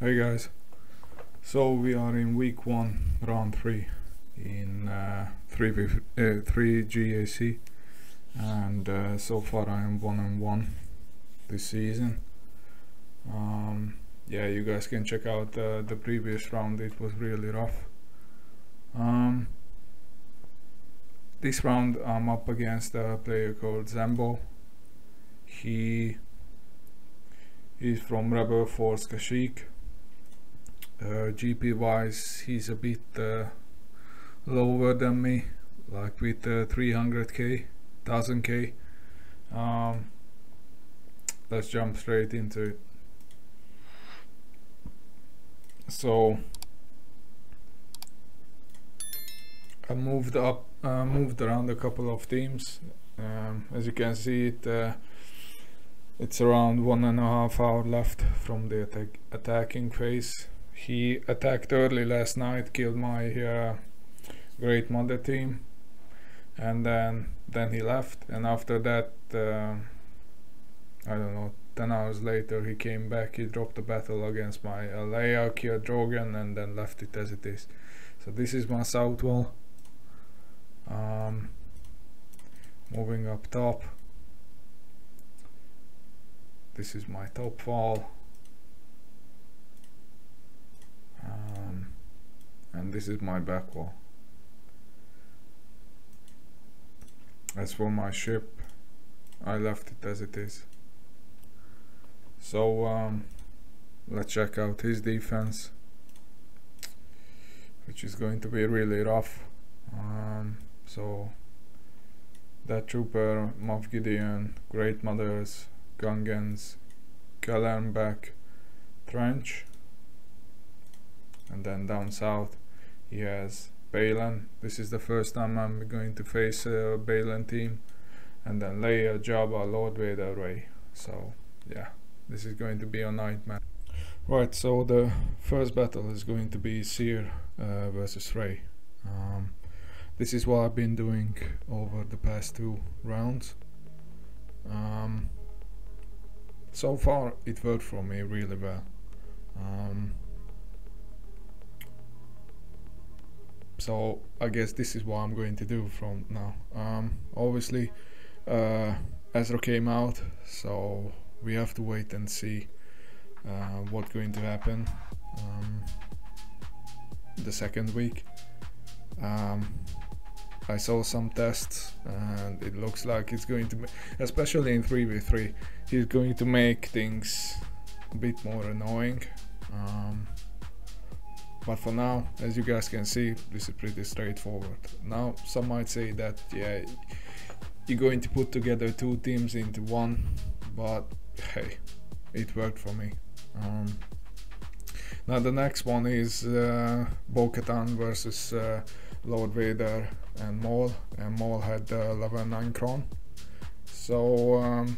Hey guys, so we are in week one, round three, in uh, three v- uh, three GAC, and uh, so far I am one and one this season. Um, yeah, you guys can check out the previous round; it was really rough. Um, this round I'm up against a player called Zambo. He is from Rebel Force Kashyyyk GP wise he's a bit uh, lower than me like with uh, 300k 1000k um, let's jump straight into it. So I moved up uh, moved around a couple of teams. Um, as you can see it uh, it's around one and a half hour left from the attack attacking phase he attacked early last night, killed my uh, great mother team, and then then he left. And after that, uh, I don't know, ten hours later he came back. He dropped the battle against my Leia, killed Drogon, and then left it as it is. So this is my south wall. Um, moving up top. This is my top wall. um, and this is my back wall as for my ship I left it as it is. So um, let's check out his defense which is going to be really rough. Um, so that trooper Moff Gideon Great Mothers Gungans Kelleran Beq Trench and then down south he has Baylan this is the first time I'm going to face a Baylan team. And then Leia, Jabba, Lord Vader, Rey. So yeah. This is going to be a nightmare. Right so the first battle is going to be Cere uh, versus Rey. Um, this is what I've been doing over the past two rounds. Um, so far it worked for me really well. Um, so I guess this is what I'm going to do from now. Um, obviously uh, Ezra came out so we have to wait and see uh, what's going to happen um, the second week. Um, I saw some tests and it looks like it's going to especially in 3v3 he's going to make things a bit more annoying. Um, but for now as you guys can see this is pretty straightforward. Now some might say that yeah you're going to put together two teams into one but hey it worked for me. Um, now the next one is uh, Bo-Katan versus uh, Lord Vader and Maul and Maul had uh, level 9 Kron. So um,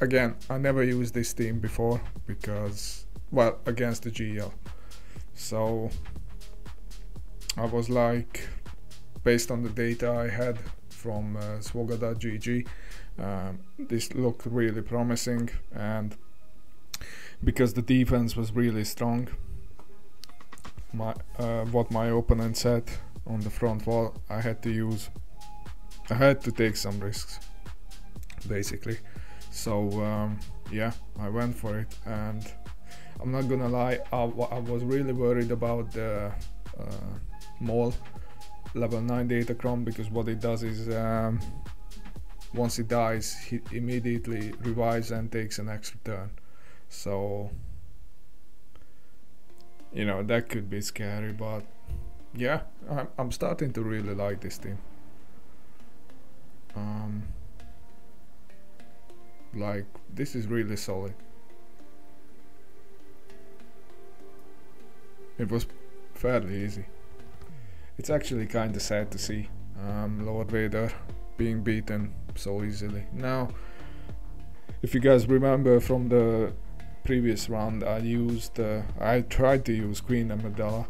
again I never used this team before because well against the GL so I was like based on the data I had from uh, swgoh.gg um, this looked really promising and because the defense was really strong my uh, what my opponent said on the front wall I had to use I had to take some risks basically. So um, yeah I went for it and I'm not gonna lie, I, I was really worried about the uh, Maul level 9 Datacron because what it does is um, once it dies, he immediately revives and takes an extra turn. So, you know, that could be scary, but yeah, I'm, I'm starting to really like this team. Um, like, this is really solid. It was fairly easy. It's actually kinda sad to see um, Lord Vader being beaten so easily. Now, if you guys remember from the previous round, I used, uh, I tried to use Queen Amidala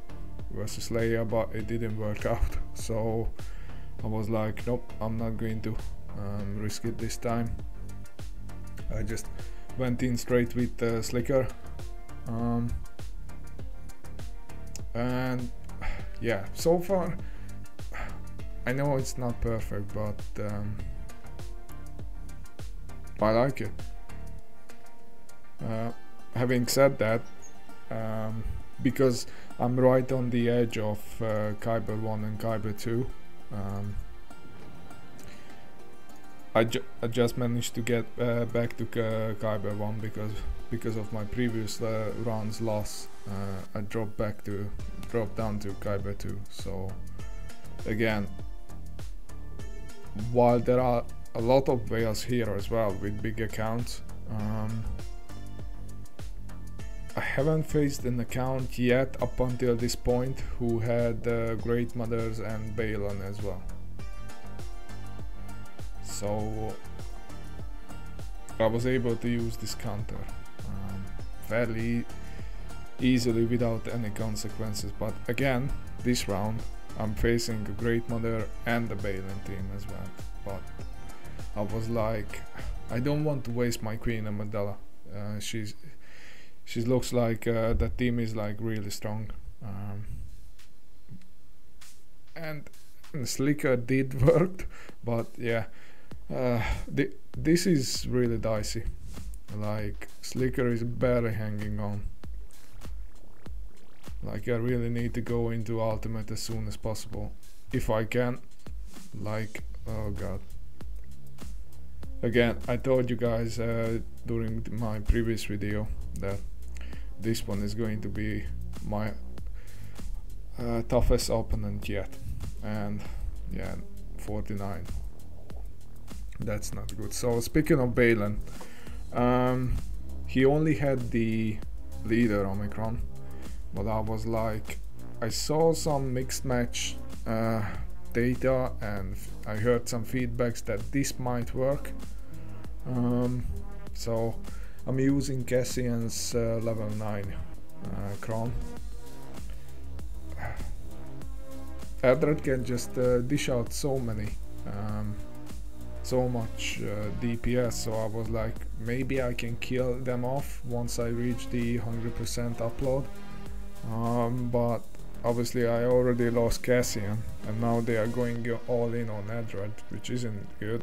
versus Leia, but it didn't work out. So I was like, nope, I'm not going to um, risk it this time. I just went in straight with uh, Slicker. Um, and yeah, so far I know it's not perfect, but um, I like it. Uh, having said that, um, because I'm right on the edge of uh, Kyber 1 and Kyber 2, um, I, ju I, just managed to get uh, back to Kyber 1 because because of my previous uh, runs loss. Uh, I dropped back to dropped down to Kyber 2. So again, while there are a lot of whales here as well with big accounts, um, I haven't faced an account yet up until this point who had uh, Great Mothers and Baylan as well. So I was able to use this counter um, fairly easily without any consequences. But again this round I'm facing a Great Mother and the Baylan team as well. But I was like I don't want to waste my Queen Amidala. Uh, she's she looks like uh, the team is like really strong. Um, and Slicker did work but yeah uh, th this is really dicey. Like, Slicker is barely hanging on. Like, I really need to go into Ultimate as soon as possible. If I can. Like, oh god. Again, I told you guys uh, during my previous video that this one is going to be my uh, toughest opponent yet. And yeah, 49 that's not good. So speaking of Baylan, um, he only had the leader Omicron, but I was like, I saw some mixed match uh, data and I heard some feedbacks that this might work. Um, so I'm using Cassian's uh, level 9 uh, Kron. Eldred can just uh, dish out so many um, so much uh, DPS so I was like maybe I can kill them off once I reach the 100% upload. Um, but obviously I already lost Cassian and now they are going all in on Eldred which isn't good.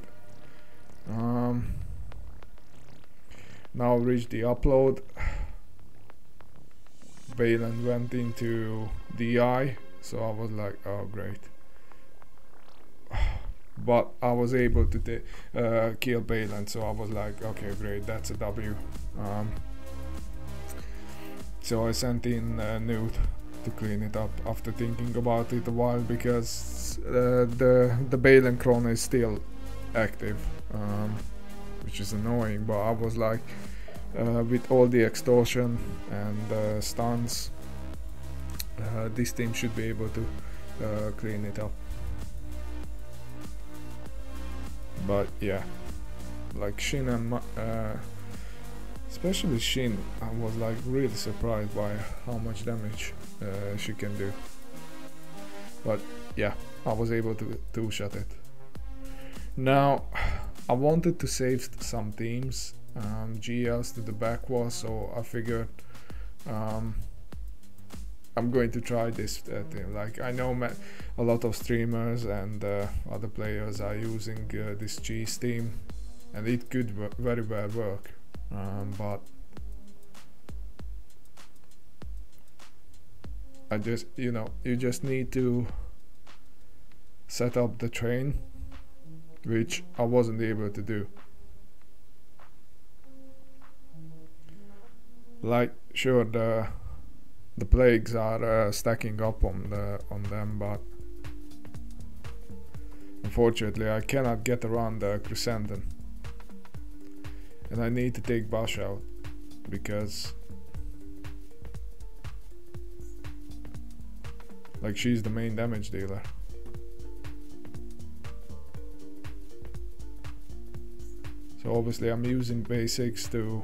Um, now reach the upload. Baylan went into DI so I was like oh great but I was able to uh, kill Baylan, so I was like, okay, great, that's a W. Um, so I sent in a Nute to clean it up after thinking about it a while because uh, the the Baylan Chrono is still active, um, which is annoying. But I was like, uh, with all the extortion and uh, stuns, uh, this team should be able to uh, clean it up. But yeah. Like Shin and uh, especially Shin I was like really surprised by how much damage uh, she can do. But yeah I was able to two shot it. Now I wanted to save some teams. Um, GLs to the back wall so I figured um, I'm going to try this uh, thing. Like I know a lot of streamers and uh, other players are using uh, this cheese team, and it could very well work. Um, but I just, you know, you just need to set up the train, which I wasn't able to do. Like, sure, the the plagues are uh, stacking up on the on them but unfortunately I cannot get around the Krrsantan and I need to take Boushh out because like she's the main damage dealer. So obviously I'm using basics to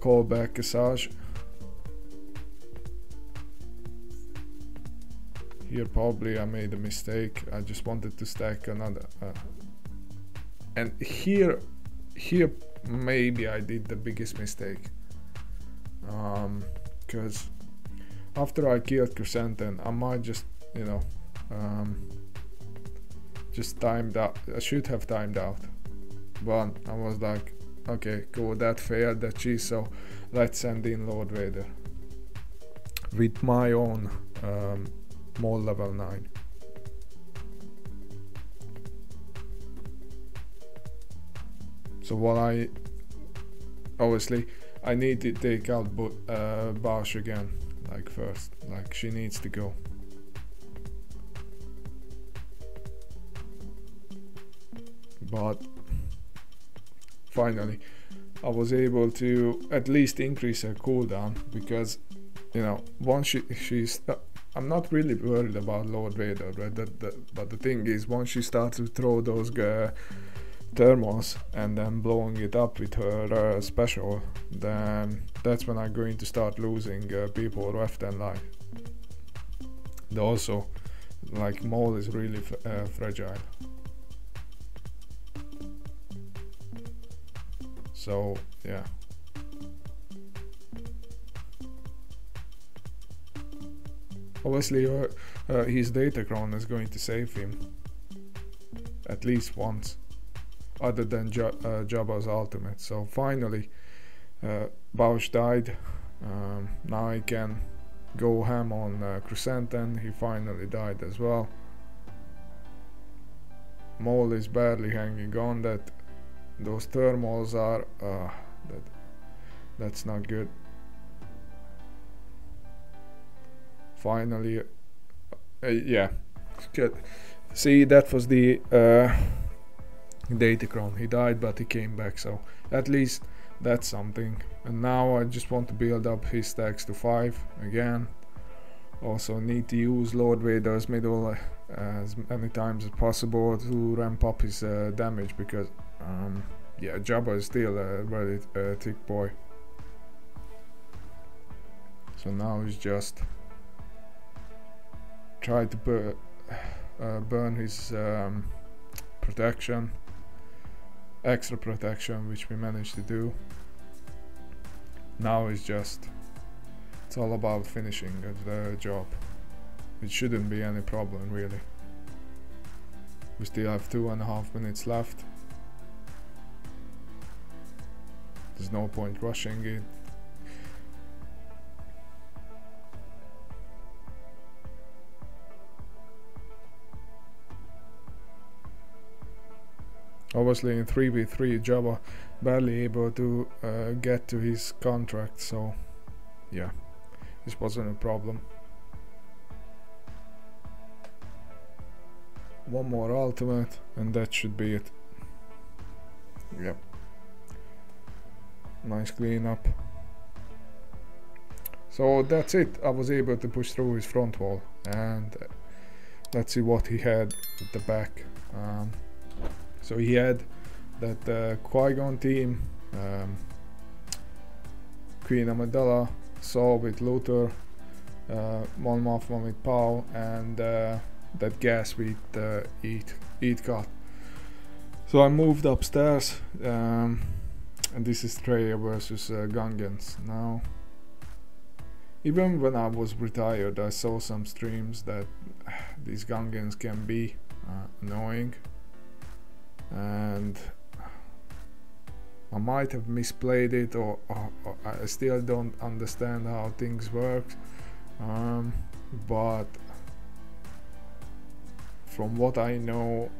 call back Asajj Here probably I made a mistake. I just wanted to stack another. Uh, and here, here maybe I did the biggest mistake. Because um, after I killed Krrsantan, I might just, you know, um, just timed out. I should have timed out. But I was like, okay, cool, that failed, that cheese, so let's send in Lord Vader. With my own um, Maul level 9. So what I obviously I need to take out uh, Boushh again, like first, like she needs to go. But finally, I was able to at least increase her cooldown because, you know, once she she's I'm not really worried about Lord Vader, but the thing is, once she starts to throw those. Uh, thermos and then blowing it up with her uh, special, then that's when I'm going to start losing uh, people left and right. Also, like Maul is really uh, fragile. So yeah. Obviously, uh, uh, his Datacron is going to save him at least once other than J- uh, Jabba's ultimate. So finally, uh, Boushh died. Um, now I can go ham on uh, Krrsantan. He finally died as well. Maul is barely hanging on. That those thermals are uh, that that's not good. Finally, uh, yeah. Good. See, that was the uh, Datacron. He died, but he came back, so at least that's something. And now I just want to build up his stacks to 5 again. Also need to use Lord Vader's middle uh, as many times as possible to ramp up his uh, damage because um, yeah, Jabba is still a very uh, thick boy. So now he's just try to bur uh, burn his um, protection extra protection which we managed to do. Now it's just it's all about finishing the job. It shouldn't be any problem really. We still have two and a half minutes left. There's no point rushing it obviously in 3v3 Jabba barely able to uh, get to his contract so yeah this wasn't a problem. One more ultimate and that should be it. Yep. Nice cleanup. So that's it. I was able to push through his front wall and uh, let's see what he had at the back. Um, so he had that uh, Qui-Gon team, um, Queen Amidala, Saw with Luther, uh, Mon Mothma with Pao, and uh, that gas with uh, Eeth Koth. So I moved upstairs, um, and this is Traya versus uh, Gungans. Now, even when I was retired, I saw some streams that these Gungans can be uh, annoying and I might have misplayed it or, or, or, I still don't understand how things work. Um, but from what I know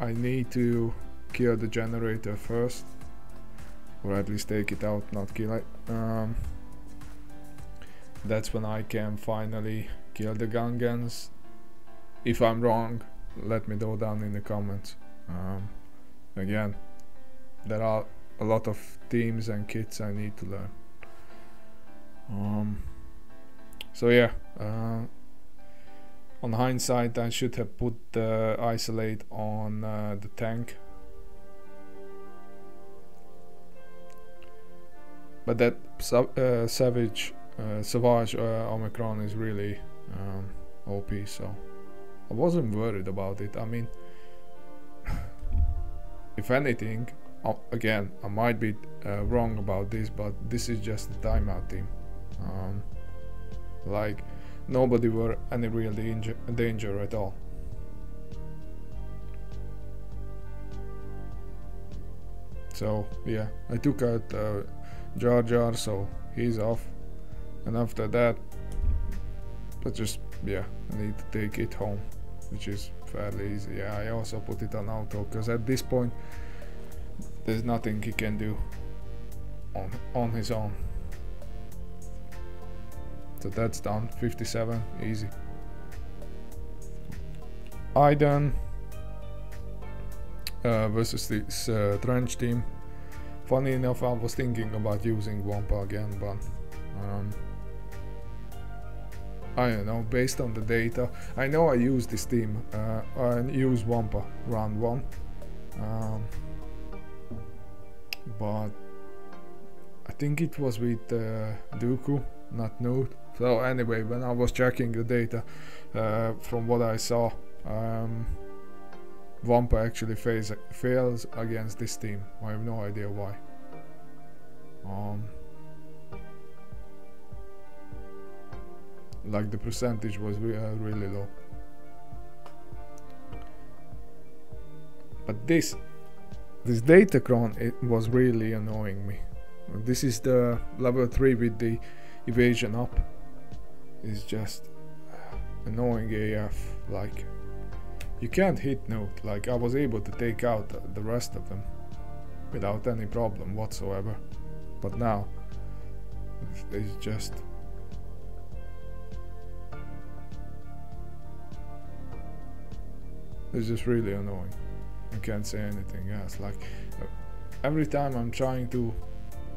I need to kill the generator first or at least take it out not kill it. Um, that's when I can finally kill the Gungans. If I'm wrong let me know down in the comments. Um, again there are a lot of themes and kits I need to learn. Um, so yeah uh, on hindsight I should have put the isolate on uh, the tank. But that uh, savage uh, savage uh, omicron is really um, op so I wasn't worried about it. I mean if anything, uh, again, I might be uh, wrong about this, but this is just a timeout team. Um, like nobody were any real danger, danger at all. So yeah, I took out uh, Jar Jar, so he's off. And after that, I just yeah, I need to take it home, which is fairly easy. Yeah, I also put it on auto because at this point, there's nothing he can do on on his own. So that's done. 57, easy. Iden uh, versus this uh, trench team. Funny enough, I was thinking about using Wampa again, but um, I don't know. Based on the data, I know I use this team. Uh, I use Wampa round one, um, but I think it was with uh, Dooku, not Nute. So anyway, when I was checking the data, uh, from what I saw, um, Wampa actually fails, fails against this team. I have no idea why. Um, like the percentage was re uh, really low. But this, this Datacron, it was really annoying me. This is the level 3 with the evasion up is just annoying AF. Like, you can't hit note Like, I was able to take out the rest of them without any problem whatsoever. But now, it's just. It's just really annoying. I can't say anything else. Like, uh, every time I'm trying to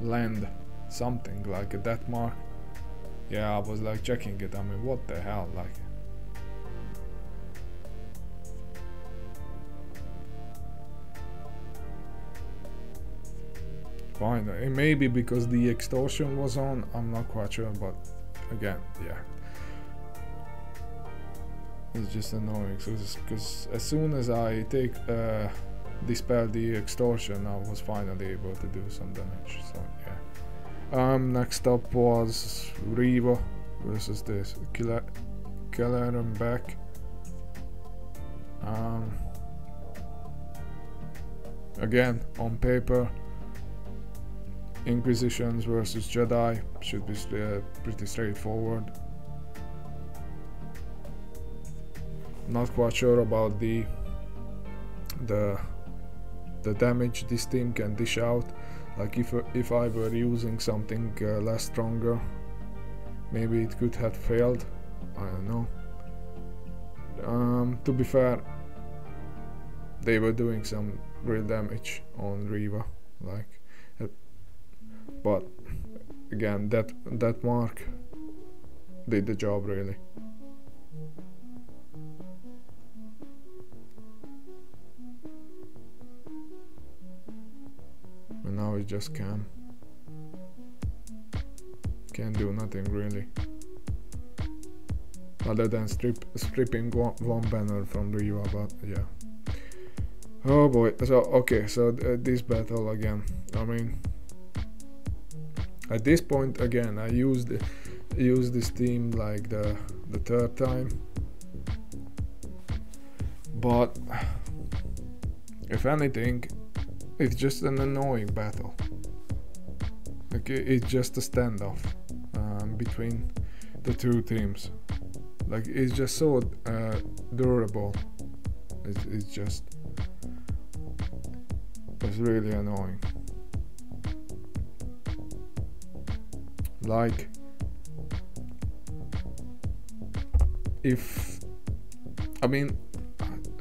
land something like a death mark, yeah, I was like checking it. I mean, what the hell? Like, fine. Uh, it may be because the extortion was on. I'm not quite sure, but again, yeah. It's just annoying because as soon as I take uh, dispel the extortion, I was finally able to do some damage. So yeah. Um, next up was Reva versus this Killer, and Beck. Um, again, on paper, Inquisitions versus Jedi should be uh, pretty straightforward. Not quite sure about the the the damage this team can dish out. Like if, if I were using something uh, less stronger maybe it could have failed. I don't know. Um, to be fair they were doing some real damage on Reva like uh, but again that that mark did the job really now it just can. Can't do nothing really. Other than strip stripping one, one banner from Reva but yeah. Oh boy. So okay. So th uh, this battle again. I mean at this point again I used used this team like the the third time. But if anything it's just an annoying battle. Like it's just a standoff um, between the two teams. Like it's just so uh, durable. It's, it's just it's really annoying. Like if I mean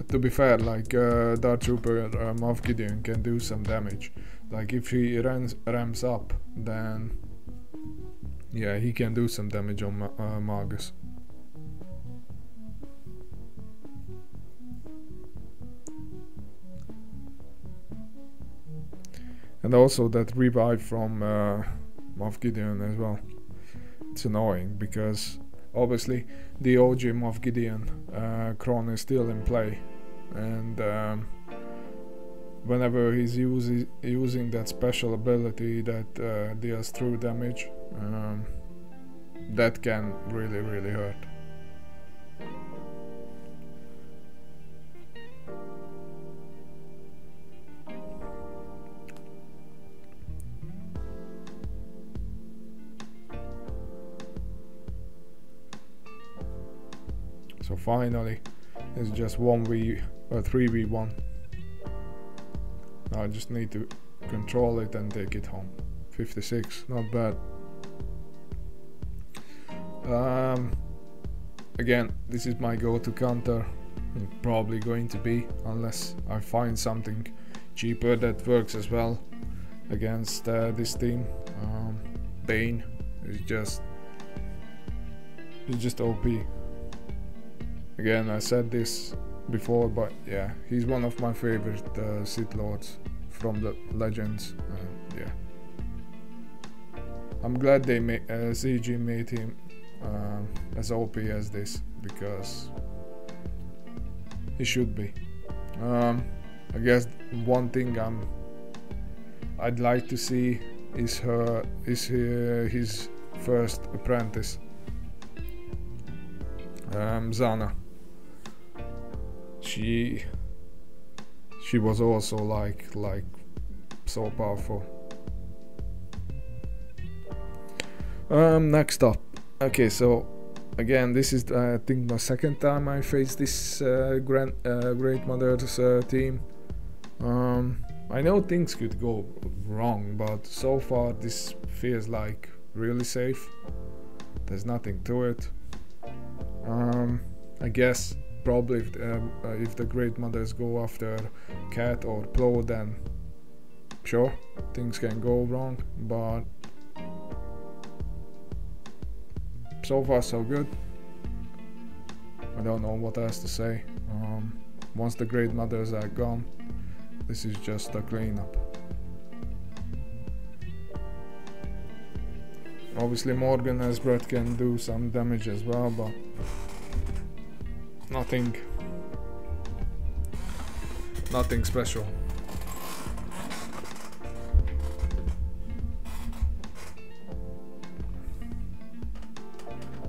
to be fair, like uh, Dark Trooper uh, Moff Gideon can do some damage. Like if he runs, ramps up, then yeah, he can do some damage on uh, Malgus. And also that revive from uh, Moff Gideon as well. It's annoying because obviously the OG Moff Gideon uh, Kron is still in play and um, whenever he's using using that special ability that uh, deals true damage, um, that can really really hurt. So finally, it's just 1v or 3v1. I just need to control it and take it home. 56, not bad. Um, again, this is my go-to counter. Probably going to be, unless I find something cheaper that works as well against uh, this team. Um, Bane is just, is just OP. Again, I said this before, but yeah, he's one of my favorite uh, Sith Lords from the Legends. Uh, yeah, I'm glad they made uh, CG made him um, as OP as this because he should be. Um, I guess one thing I'm I'd like to see is her is his first apprentice, um, Zannah she she was also like like so powerful. Um next up. Okay so again this is uh, i think my second time i face this uh, grand uh, great mother's uh, team. Um i know things could go wrong but so far this feels like really safe. There's nothing to it. Um i guess probably if, um, uh, if the great mothers go after cat or plow then sure things can go wrong but so far so good. I don't know what else to say. Um, once the great mothers are gone this is just a cleanup. Obviously Morgan Elsbeth can do some damage as well but Nothing. Nothing special.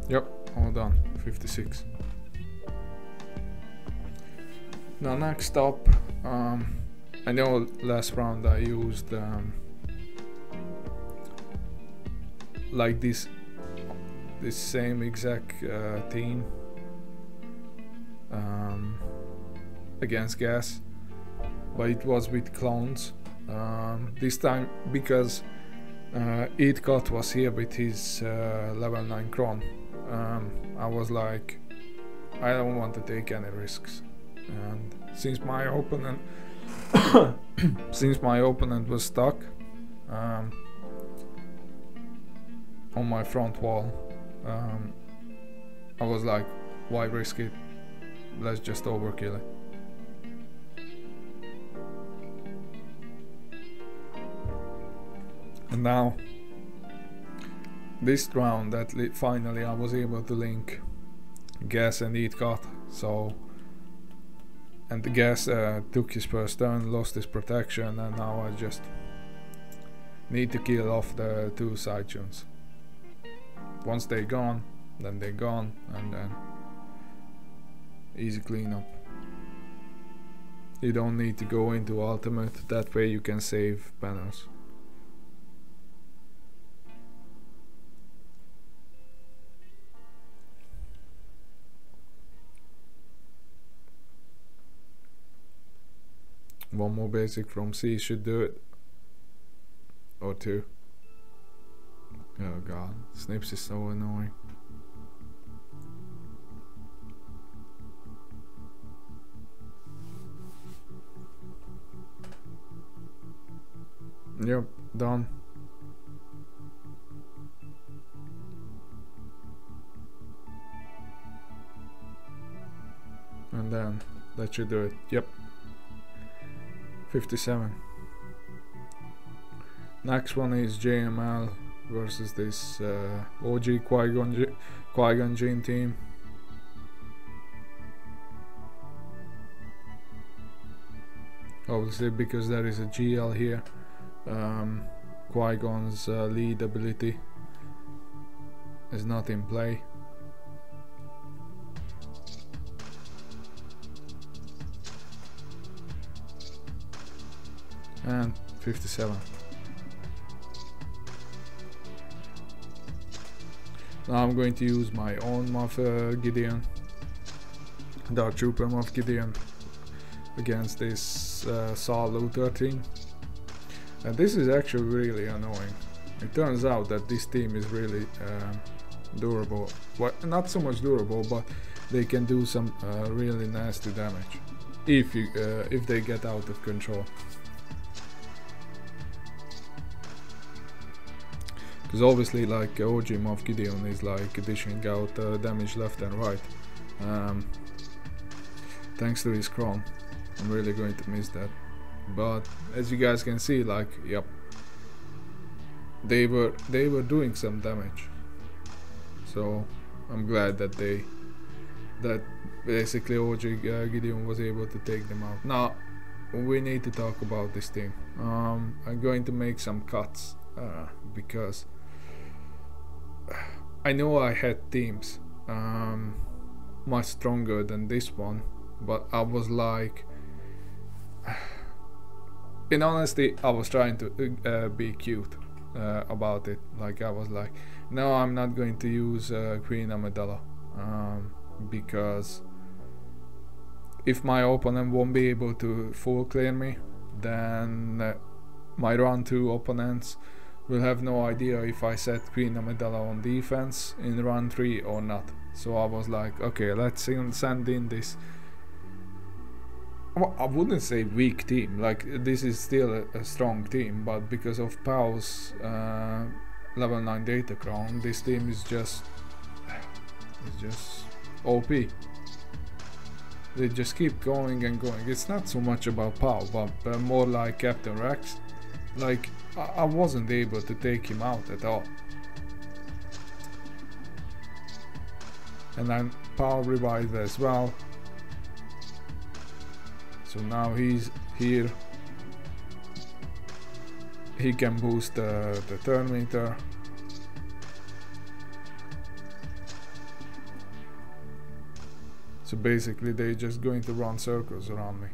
Yep, all done. 56. Now next up, um, I know last round I used um, like this this same exact uh, team um, against gas, but it was with clones. Um, this time because uh, Eeth Koth was here with his uh, level 9 Kron. Um, I was like, I don't want to take any risks. And since my opponent, since my opponent was stuck um, on my front wall, um, I was like, why risk it? Let's just overkill it. And now, this round that finally I was able to link Gas and Eeth Koth, so and the Gas uh, took his first turn, lost his protection, and now I just need to kill off the two side tunes. Once they're gone, then they're gone, and then easy cleanup. You don't need to go into ultimate, that way you can save panels. One more basic from C should do it. Or two. Oh god, Snips is so annoying. Yep, done. And then that should do it. Yep. 57. Next one is JML versus this uh, OG Qui-Gon Qui Jinn team. obviously because there is a GL here um, Qui-Gon's uh, lead ability is not in play. And 57. Now I'm going to use my own Moff uh, Gideon, Dark Trooper Moff Gideon, against this uh, Saw-Looter 13. And this is actually really annoying. It turns out that this team is really um, durable. Well, not so much durable, but they can do some uh, really nasty damage if you uh, if they get out of control. Because obviously, like OG Moff Gideon is like dishing out uh, damage left and right. Um, thanks to his Chrome, I'm really going to miss that but as you guys can see like yep they were they were doing some damage. So I'm glad that they that basically OG uh, Gideon was able to take them out. Now we need to talk about this team. Um, I'm going to make some cuts uh, because I know I had teams um, much stronger than this one, but I was like, in honesty, I was trying to uh, be cute uh, about it. Like I was like, no, I'm not going to use uh, Queen Amidala um, because if my opponent won't be able to full clear me, then uh, my run two opponents will have no idea if I set Queen Amidala on defense in run 3 or not. So I was like, okay, let's send in this. Well, I wouldn't say weak team, like this is still a, a strong team, but because of Pao's uh, level 9 Datacron, this team is just, it's just OP. They just keep going and going. It's not so much about Pau, but uh, more like Captain Rex. Like I wasn't able to take him out at all. And then power revived as well. So now he's here. He can boost the, the turn meter. So basically they're just going to run circles around me.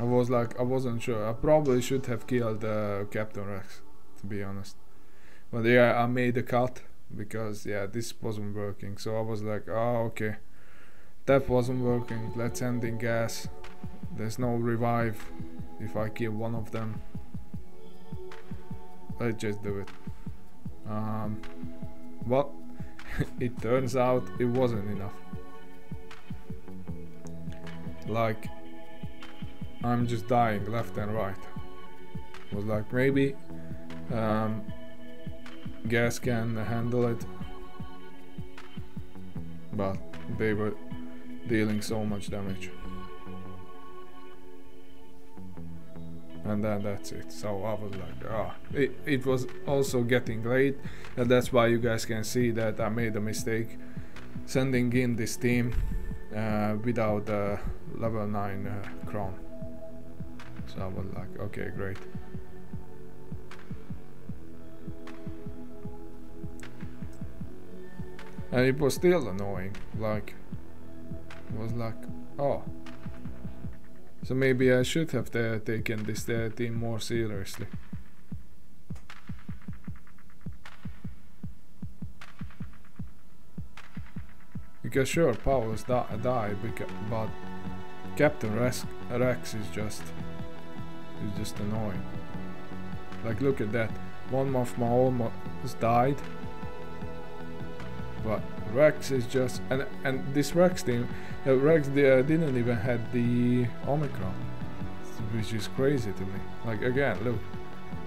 I was like, I wasn't sure. I probably should have killed uh, Captain Rex, to be honest. But yeah, I made a cut because yeah, this wasn't working. So I was like, oh okay, that wasn't working. Let's end in gas. There's no revive if I kill one of them. Let's just do it. Um, well, it turns out it wasn't enough. Like I'm just dying left and right. Was like maybe um, gas can handle it, but they were dealing so much damage. and then that's it so i was like ah it, it was also getting late and that's why you guys can see that i made a mistake sending in this team uh, without the level 9 uh, crown so I was like, okay, great. And it was still annoying, like, was like, oh. So maybe I should have taken this team more seriously. Because sure, Powers di died, but Captain Rex, Rex is just is just annoying. Like look at that. One of my almost died. But Rex is just and and this Rex team uh, Rex uh, didn't even had the Omicron. Which is crazy to me. Like again, look.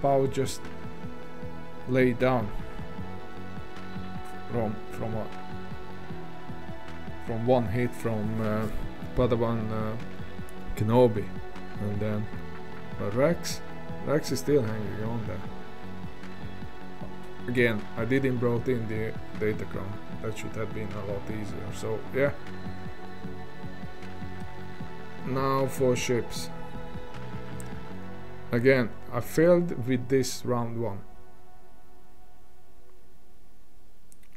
Pao just laid down from from a, from one hit from uh, Padawan uh, Kenobi and then Rex, Rex is still hanging on there. Again I didn't brought in the Datacron that should have been a lot easier. So yeah. Now for ships. Again I failed with this round one.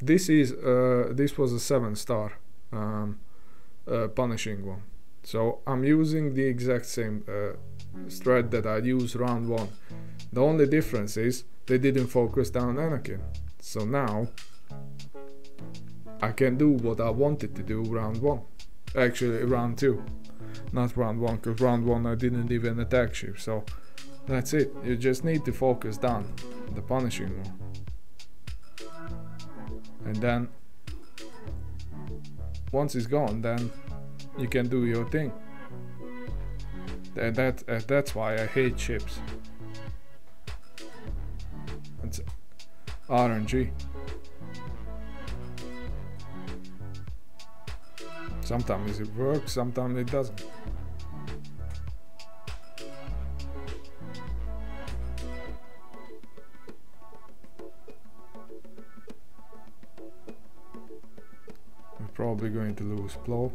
This is uh, this was a seven star um, uh, punishing one. So I'm using the exact same uh, thread that I used round one the only difference is they didn't focus down Anakin. So now I can do what I wanted to do round one. Actually round two. Not round one because round one I didn't even attack ship so that's it. You just need to focus down the punishing one. And then once it's gone then you can do your thing. And that uh, that's why I hate ships RNG sometimes it works sometimes it doesn't We're probably going to lose Plo.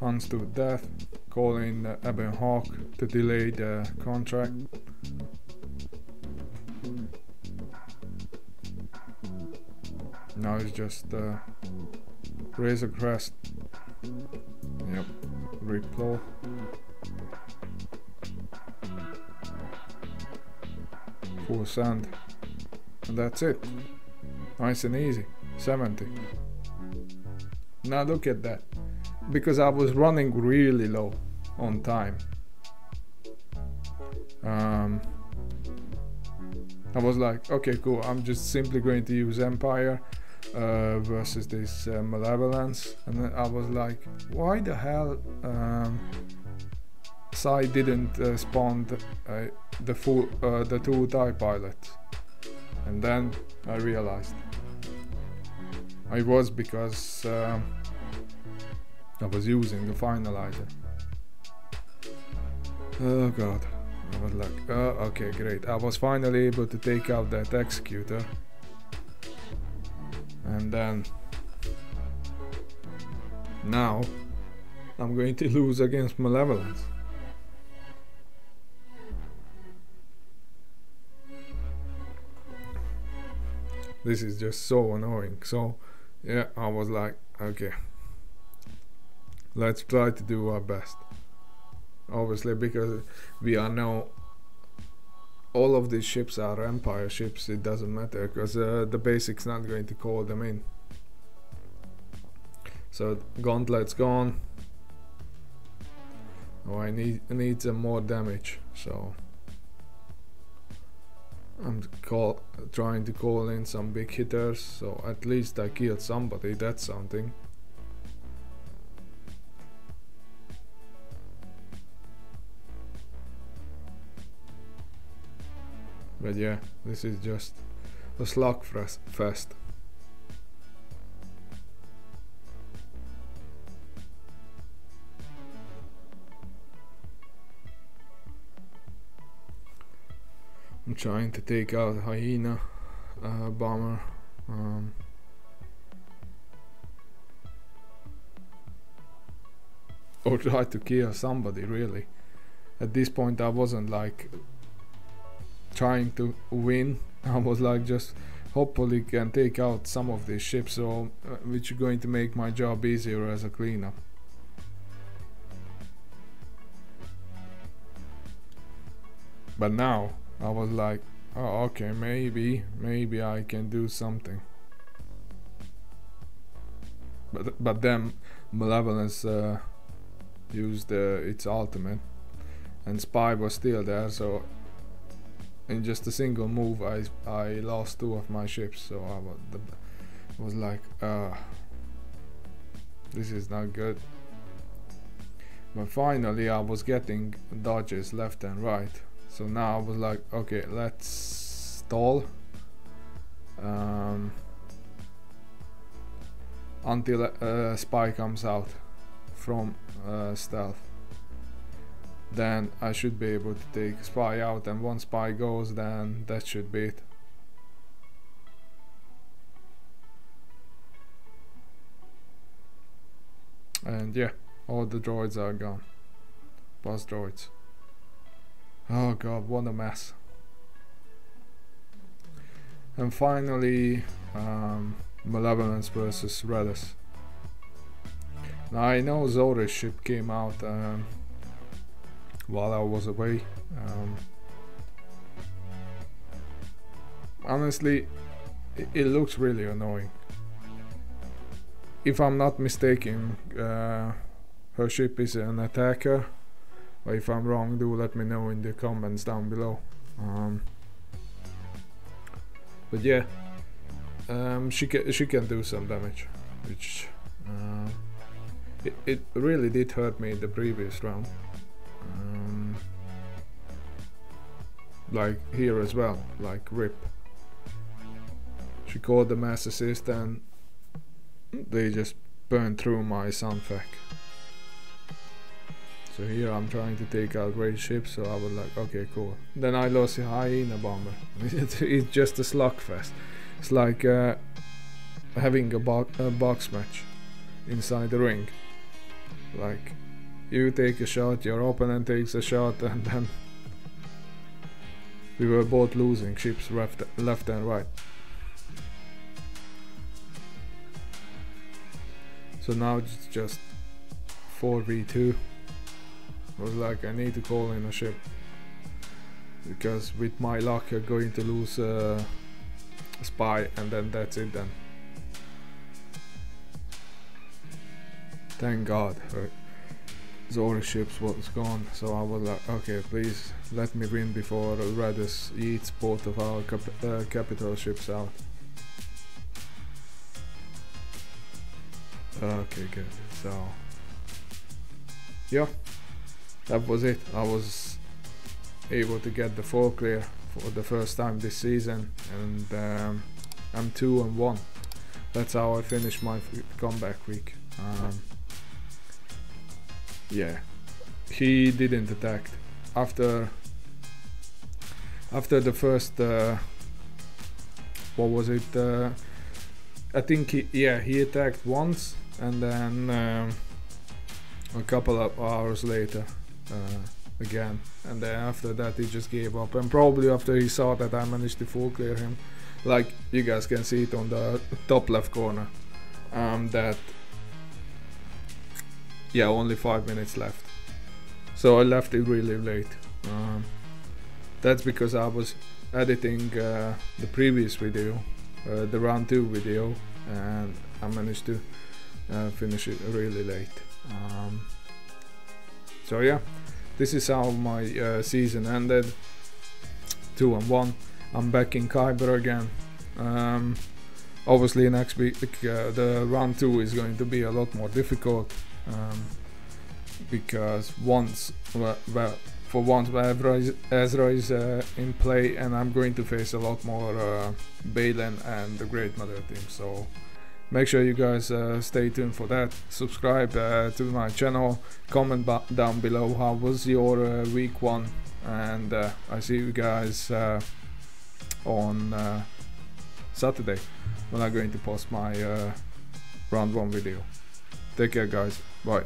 Hans to death, calling uh, Ebon Hawk to delay the contract. Now it's just uh, Razor Crest. Yep, Replo. Full sand. And that's it. Nice and easy. 70. Now look at that. Because I was running really low on time. Um, I was like, okay, cool. I'm just simply going to use Empire uh, versus this uh, Malevolence. And I was like, why the hell um, Sai didn't uh, spawn the, uh, the full uh, the two TIE pilots? And then I realized I was because uh, I was using the finalizer. Oh god. I was like, oh, okay, great. I was finally able to take out that executor. And then... Now, I'm going to lose against Malevolence. This is just so annoying. So, yeah, I was like, okay, let's try to do our best. Obviously, because we are now, all of these ships are Empire ships, it doesn't matter, because uh, the basic's not going to call them in. So, Gauntlet's gone. Oh, I need, need some more damage, so... I'm call, trying to call in some big hitters, so at least I killed somebody, that's something. But yeah, this is just a slug fest. I'm trying to take out hyena uh, bomber. Um, or try to kill somebody really. At this point I wasn't like trying to win. I was like just hopefully can take out some of these ships so uh, which is going to make my job easier as a cleanup. But now I was like, oh, okay, maybe, maybe I can do something. But but then Malevolence uh, used uh, its ultimate, and Spy was still there. So in just a single move, I I lost two of my ships. So I was, like, uh, this is not good. But finally, I was getting dodges left and right so now I was like okay let's stall um, until a uh, spy comes out from uh, stealth then I should be able to take spy out and once spy goes then that should be it. And yeah, all the droids are gone. Bus droids. Oh god, what a mess. And finally, um, Malevolence versus Raddus. Now I know Zora's ship came out um, while I was away. Um, honestly, it, it, looks really annoying. If I'm not mistaken, uh, her ship is an attacker. But if I'm wrong, do let me know in the comments down below. Um, but yeah, um, she can she can do some damage, which uh, it, it really did hurt me in the previous round. Like here as well, like rip. She called the mass assist and they just burned through my Sun Fac. So here I'm trying to take out great ships, so I was like, okay, cool. Then I lost a hyena bomber. it's just a slugfest. It's like uh, having a, bo a box match inside the ring. Like, you take a shot, your opponent takes a shot, and then we were both losing ships left, left and right. So now it's just 4v2 was like I need to call in a ship. Because with my luck I'm going to lose uh, a spy and then that's it then. Thank god Zora ships was gone so I was like okay please let me win before Raddus eats both of our cap uh, capital ships out okay good so yeah that was it. I was able to get the four clear for the first time this season, and um, I'm two and one. That's how I finished my comeback week. Um, yeah, he didn't attack after after the first. Uh, what was it? Uh, I think he yeah he attacked once, and then um, a couple of hours later uh, again and then after that he just gave up and probably after he saw that I managed to full clear him like you guys can see it on the top left corner um, that yeah only five minutes left. So I left it really late. Um, that's because I was editing uh, the previous video uh, the round 2 video and I managed to uh, finish it really late. Um, so yeah this is how my uh, season ended. 2 and 1 I'm back in Kyber again. Um, obviously next week uh, the round 2 is going to be a lot more difficult um, because once well, well for once Ezra is, Ezra is uh, in play and I'm going to face a lot more uh, Baylan and the Great Mother team. So make sure you guys uh, stay tuned for that. Subscribe uh, to my channel. Comment down below how was your uh, week one. And uh, i see you guys uh, on uh, saturday when i'm going to post my round one video. Take care guys bye